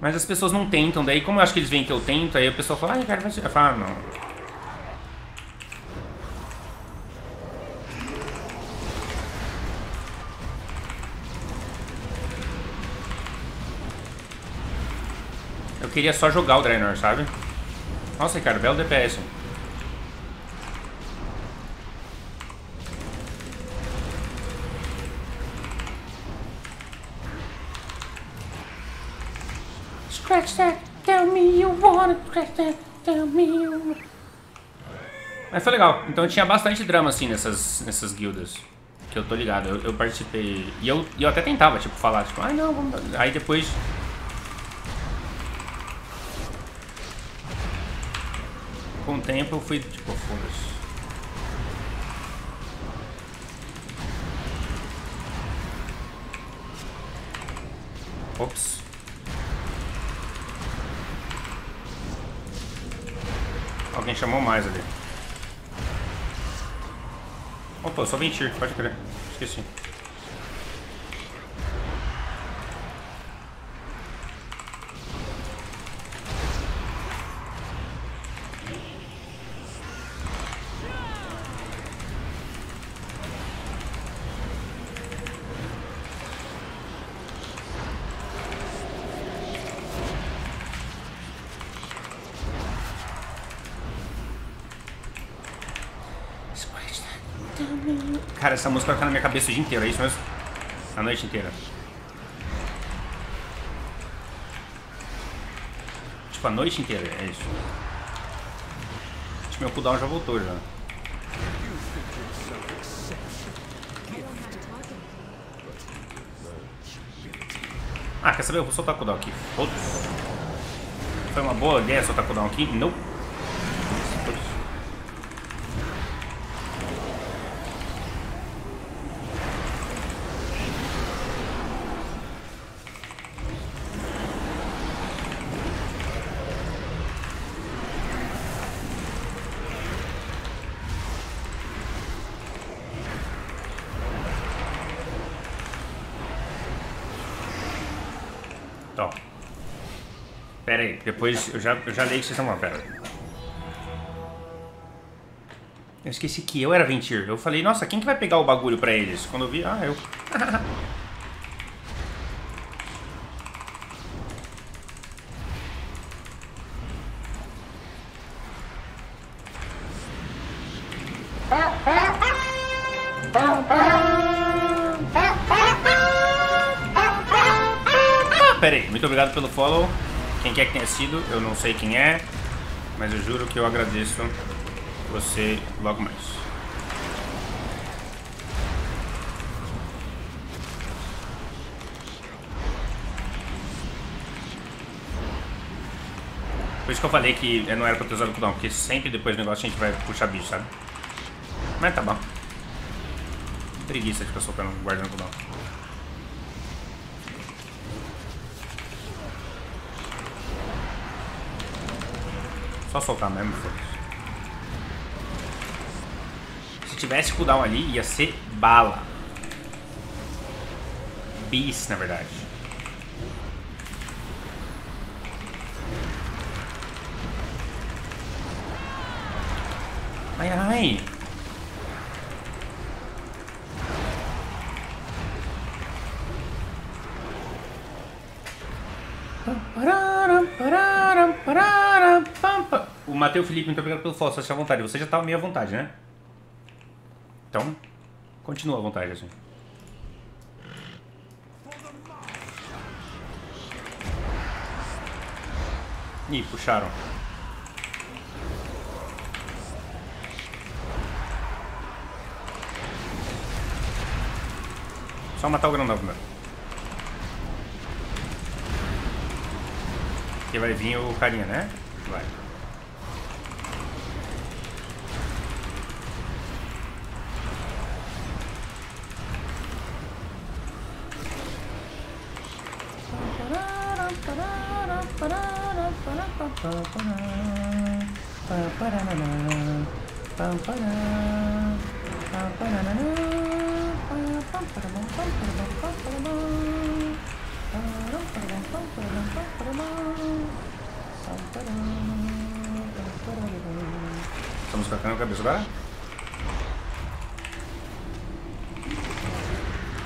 Mas as pessoas não tentam, daí como eu acho que eles veem que eu tento, aí o pessoal fala, ai, cara, vai falo, ah, não. Eu queria só jogar o Draenor, sabe? Nossa, cara, belo DPS. Tell me you tell me you... Mas foi legal. Então tinha bastante drama, assim, nessas, nessas guildas. Que eu tô ligado. Eu, eu participei... E eu, eu até tentava, tipo, falar, tipo, ai ah, não, vamos... Aí depois com o tempo eu fui tipo, foda-se. Ops. Chamou mais ali. Opa, só tiro, pode crer. Esqueci. Cara, essa música vai ficar na minha cabeça o dia inteiro, é isso mesmo? A noite inteira. Tipo, a noite inteira, é isso. Acho que meu cooldown já voltou já. Ah, quer saber? Eu vou soltar o cooldown aqui. Foi uma boa ideia soltar o cooldown aqui? Não. Nope. Pera aí, depois eu já, eu já leio que vocês estão falando, pera. Eu esqueci que eu era Ventir. Eu falei, nossa, quem que vai pegar o bagulho pra eles? Quando eu vi, ah, eu. Pera aí, muito obrigado pelo follow. Quem quer que tenha sido, eu não sei quem é, mas eu juro que eu agradeço você logo mais. Por isso que eu falei que não era pra ter usado o cooldown, porque sempre depois do negócio a gente vai puxar bicho, sabe? Mas tá bom. Preguiça de ficar soltando, guardando cooldown. Só soltar mesmo, foda-se. Se tivesse cooldown ali, ia ser bala. Bis, na verdade. Ai, ai. O Matheus Felipe, muito obrigado pelo follow, só à vontade. Você já tá meio à vontade, né? Então, continua à vontade, assim. Ih, puxaram. Só matar o grandão primeiro. Porque vai vir o carinha, né? Vai. Estamos com a cana cabeça agora?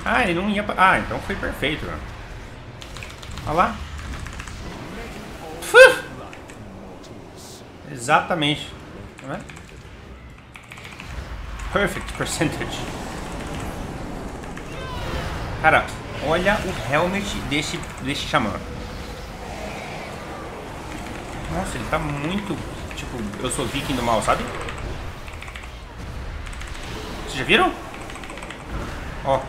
Ah, ele não ia... Ah, então foi perfeito. Né? Olha lá. Exatamente. Tá Perfect percentage. Cara, olha o helmet desse, desse xamã. Nossa, ele tá muito... Tipo, eu sou viking do mal, sabe? Vocês já viram? Ó.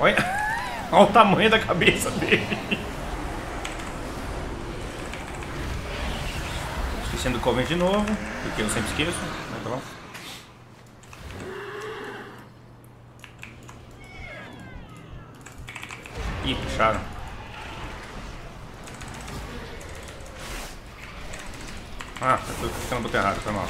Olha. Olha o tamanho da cabeça dele. Esquecendo o Coven de novo, porque eu sempre esqueço. Mas tá bom. Ih, puxaram. Ah, eu tô ficando botão errado, foi mal.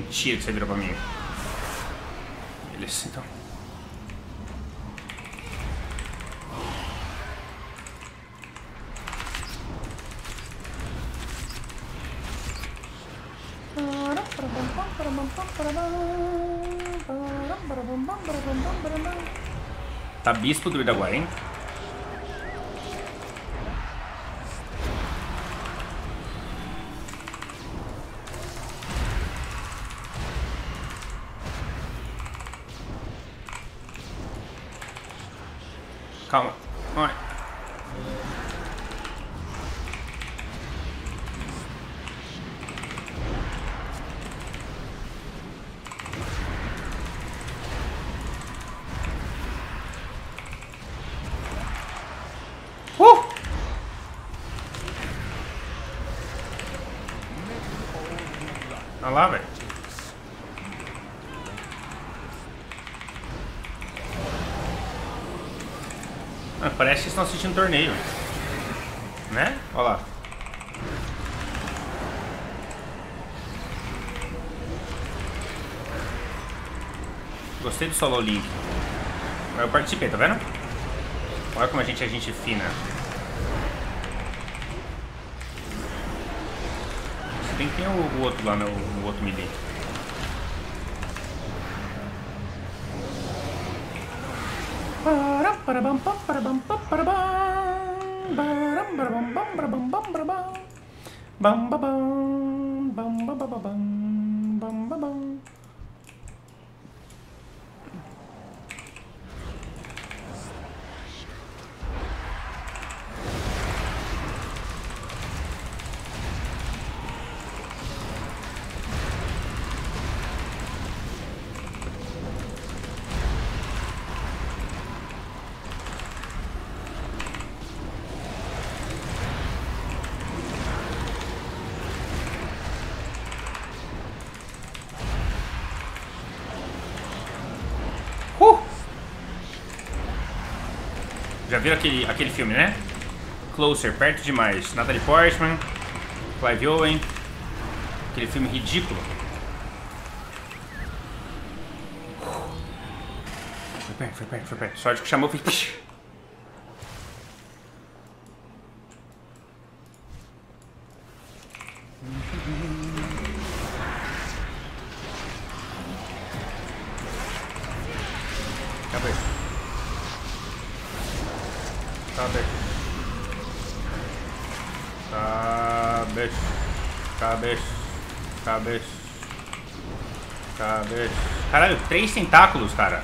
Mentira que você virou pra mim. Beleza, então. Tá bispo do agora, hein? Calma. Vai. Uh! Olha lá, velho. Ah, parece que estão assistindo torneio. Né? Olha lá. Gostei do solo link. Eu participei, tá vendo? Olha como a gente é gente fina. Se bem que tem o, o outro lá, no, o outro melee. Bum ba bum bum ba ba bum ba Já viram aquele, aquele filme, né? Closer, perto demais. Natalie Portman, Clive Owen. Aquele filme ridículo. Foi perto, foi perto, foi perto. Sorte que chamou, fez... Cabeça. Cabeça. Cabeça. Cabeça. Cabeça. Cabeça. Caralho, três tentáculos, cara.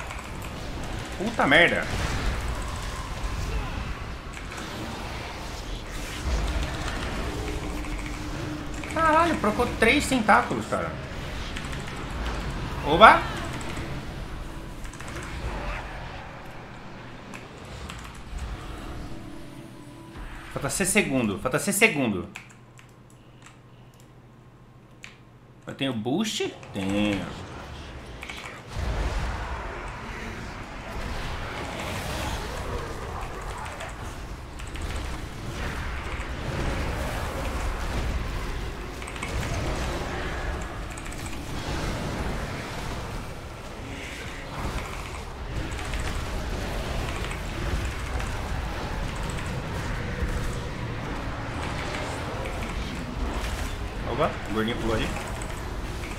Puta merda. Caralho, procurou três tentáculos, cara. Oba! Falta ser segundo. Falta ser segundo. Eu tenho boost? Tenho.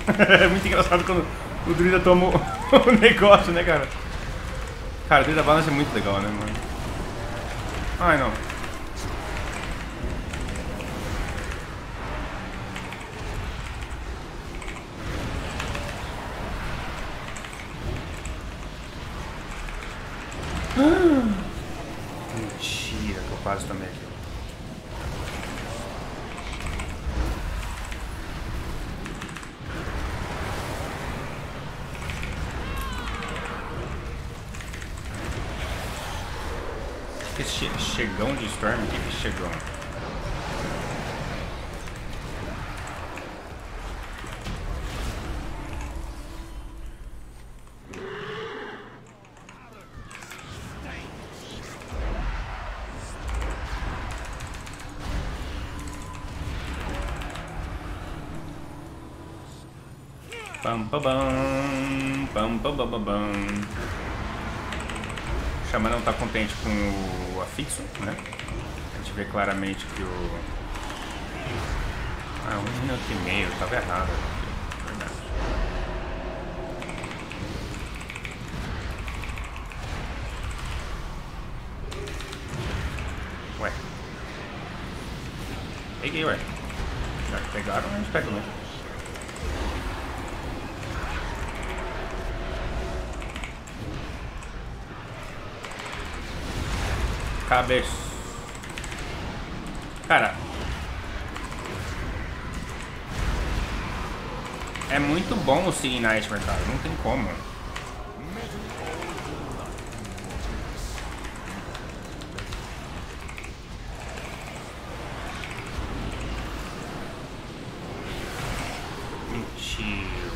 é muito engraçado quando o druida toma o, negócio, né, cara? Cara, o druida balance é muito legal, né, mano? Ai, não. Mentira que eu quase também aqui. Esse che chegão de Storm, o que é chegão? Pam pam pam pam pam pam pam o Xamã não está contente com o afixo, né? A gente vê claramente que o... Ah, um minuto e meio, estava errado. Ué. Peguei, ué. Já pegaram, a gente pega mesmo. Cabeça. Cara. É muito bom o Sig Nightmare, cara. Não tem como. Mentira.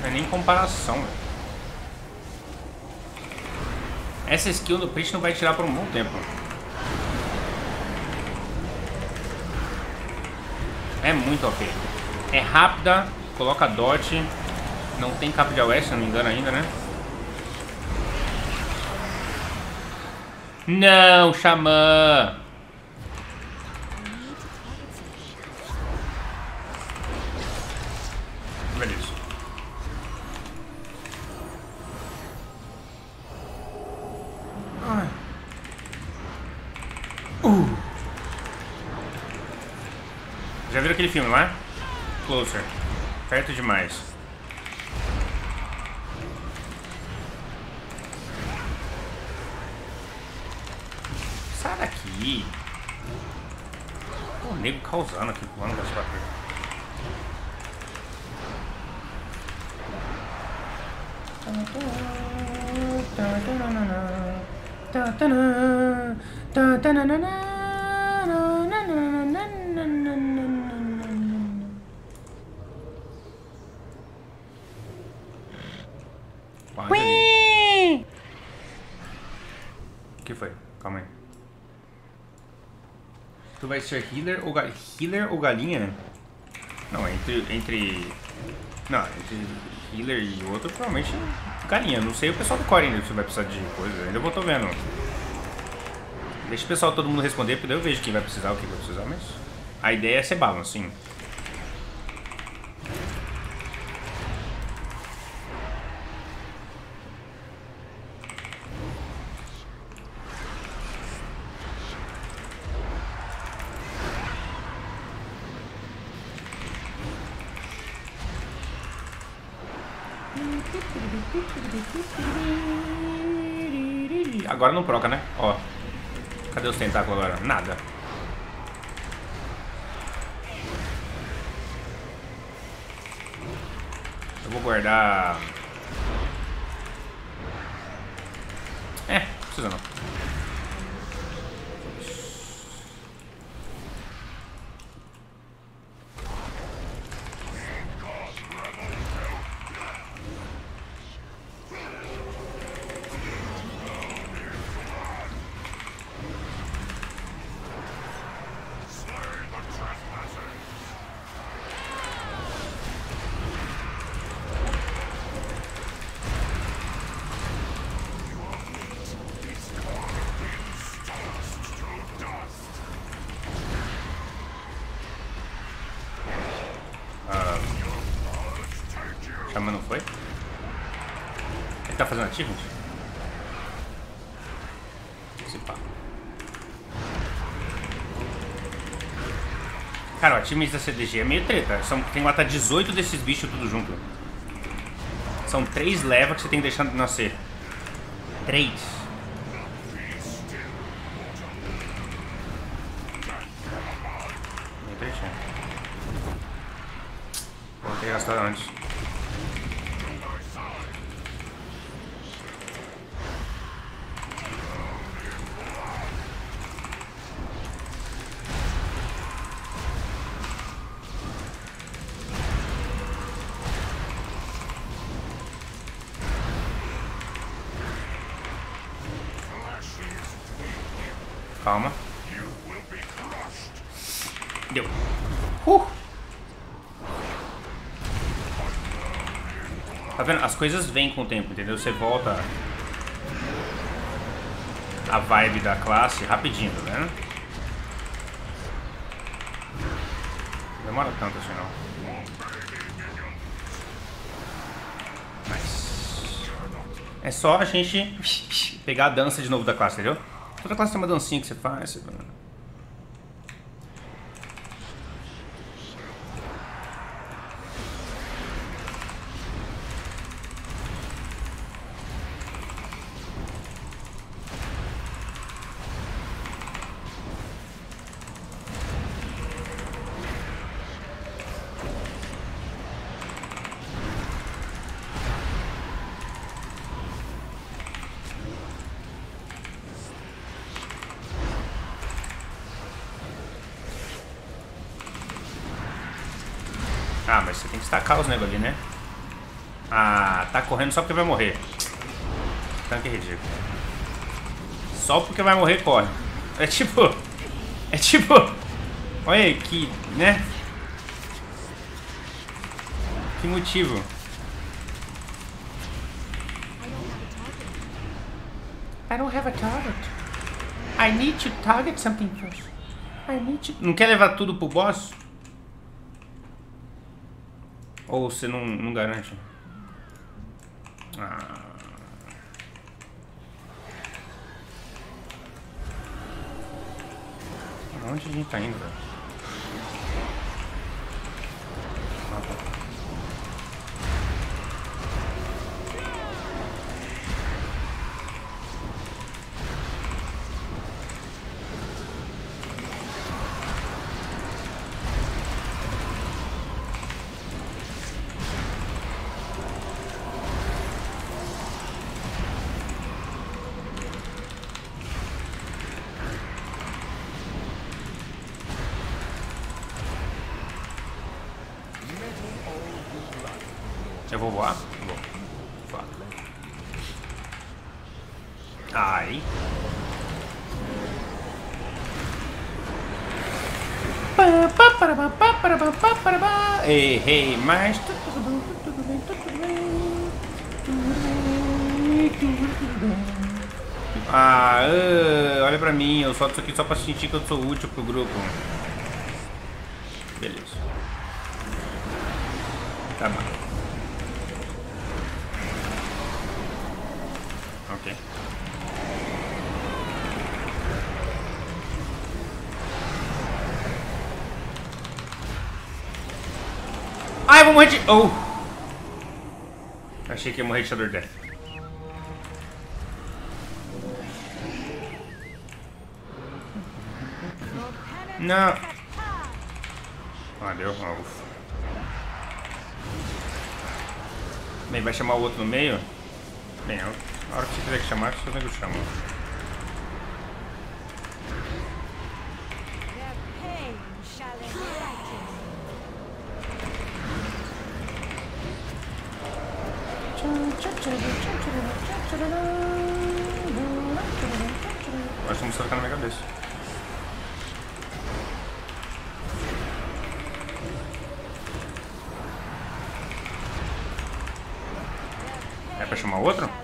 Não é nem comparação. Essa skill do Priest não vai tirar por um bom tempo. É muito ok. É rápida, coloca dot, não tem capa de AOS, se não me engano ainda, né? Não, Xamã! Viram aquele filme lá? Closer. Perto demais. Sai daqui. O nego causando aqui, voando com essa batida. Quase ali. O que foi? Calma aí. Tu vai ser healer ou, healer ou galinha? Não, entre, entre... Não, entre healer e outro, provavelmente galinha. Não sei o pessoal do core ainda se vai precisar de coisa. Ainda vou tô vendo. Deixa o pessoal todo mundo responder, porque daí eu vejo quem vai precisar, o que vai precisar, mas... A ideia é ser balance, sim. Agora não proca, né? Ó. Cadê os tentáculos agora? Nada. Eu vou guardar... É, precisa não. tá fazendo achievement? Se pá. Cara, o achievement da CDG é meio treta. São, tem que matar 18 desses bichos tudo junto. São 3 levas que você tem que deixar de nascer. 3. Calma. Deu. Uh! Tá vendo? As coisas vêm com o tempo, entendeu? Você volta a vibe da classe rapidinho, tá vendo? Demora tanto assim não. Mas... É só a gente pegar a dança de novo da classe, entendeu? Toda classe tem uma dancinha que você faz. Você... Ah, mas você tem que estacar os negócios ali, né? Só porque vai morrer. Tanque ridículo. Só porque vai morrer, corre. É tipo... É tipo... Olha aí, que... né? Que motivo. I don't have a target. I need to target something first. I need to... Não quer levar tudo pro boss? Ou você não, não garante? Ah. Onde a gente tá indo, velho? Ah, tá. Vou voar? Vou. Voar. Ai. Errei, mas tudo bem, tudo bem, tudo bem. Tudo bem. Ah, uh, olha pra mim, eu solto isso aqui só pra sentir que eu sou útil pro grupo. Beleza. Tá bom. Ok. Ai, vou morrer de... Oh! Achei que ia morrer de Shadow Death. Não. Ah, deu. Ah. Bem, vai chamar o outro no meio? Bem, eu- a hora que você que chamar, você nego chama. Their pain shall enlighten. Acho que a música ficar na minha cabeça. É pra chamar outro?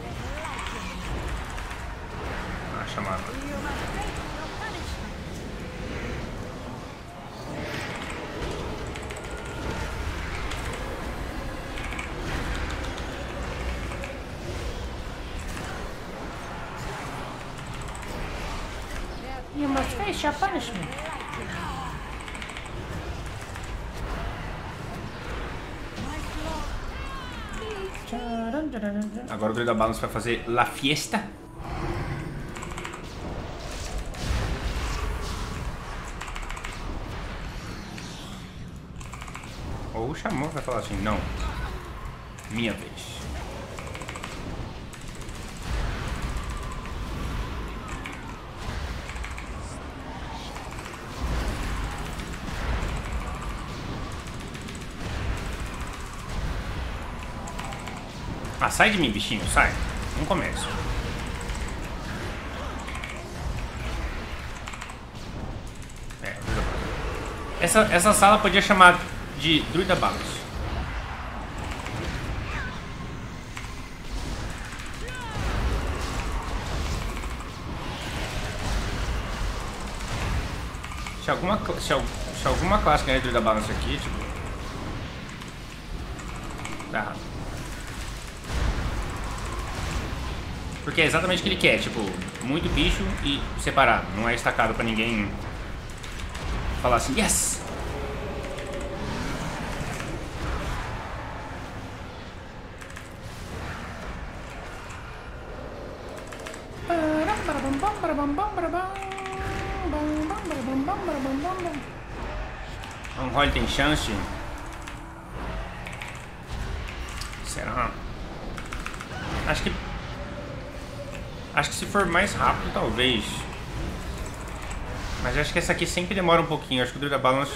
Agora o Druida Balance vai fazer La Fiesta. Ou o Xamã vai falar assim, não. Minha vez. Ah, sai de mim, bichinho, sai. Não começo. É, essa, essa sala podia chamar de Druida Balos. Se alguma, se, se alguma classe ganhar Druida Balance aqui, tipo... Dá errado. Porque é exatamente o que ele quer, tipo, muito bicho e separado. Não é estacado pra ninguém falar assim, yes! Um Holly tem chance? Será? Acho que Acho que se for mais rápido, talvez. Mas acho que essa aqui sempre demora um pouquinho. Acho que o Druida Balance...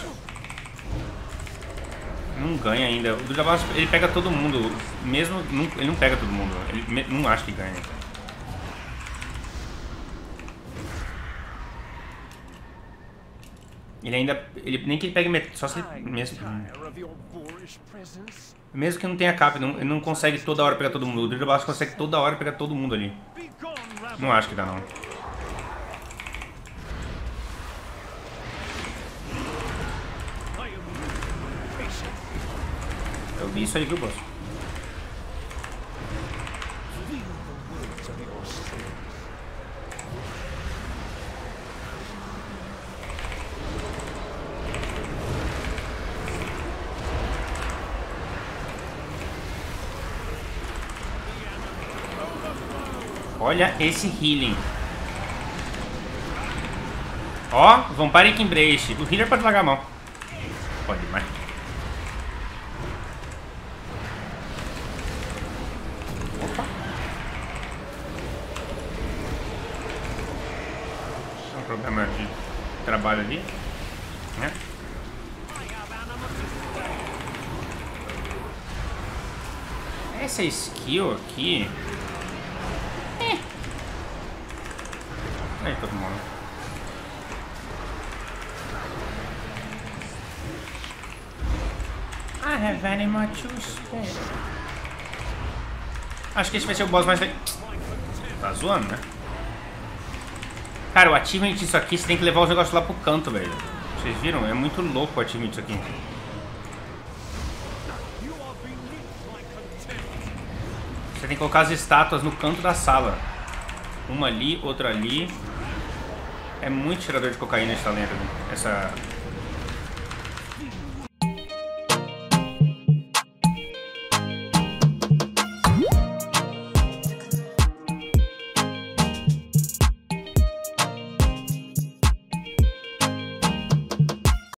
Não ganha ainda. O Druida Balance, ele pega todo mundo. Mesmo... Não, ele não pega todo mundo. Ele não acho que ganha. Ele ainda... Ele, nem que ele pegue. Só se ele... Mesmo, mesmo que não tenha cap, não, ele não consegue toda hora pegar todo mundo. O Druida Balance consegue toda hora pegar todo mundo ali. Não acho que dá, não. Eu vi isso aí, viu, boss? Olha esse healing. Ó, Vampire Embrace. O healer pode largar a mão. Pode, mas... Opa. Um problema de trabalho ali. Né? Essa skill aqui Aí todo mundo. I have very much to spare. Acho que esse vai ser o boss mais... Tá zoando, né? Cara, o achievement disso aqui, você tem que levar os negócios lá pro canto, velho. Vocês viram? É muito louco o achievement disso aqui. Você tem que colocar as estátuas no canto da sala. Uma ali, outra ali. É muito tirador de cocaína esse talento, essa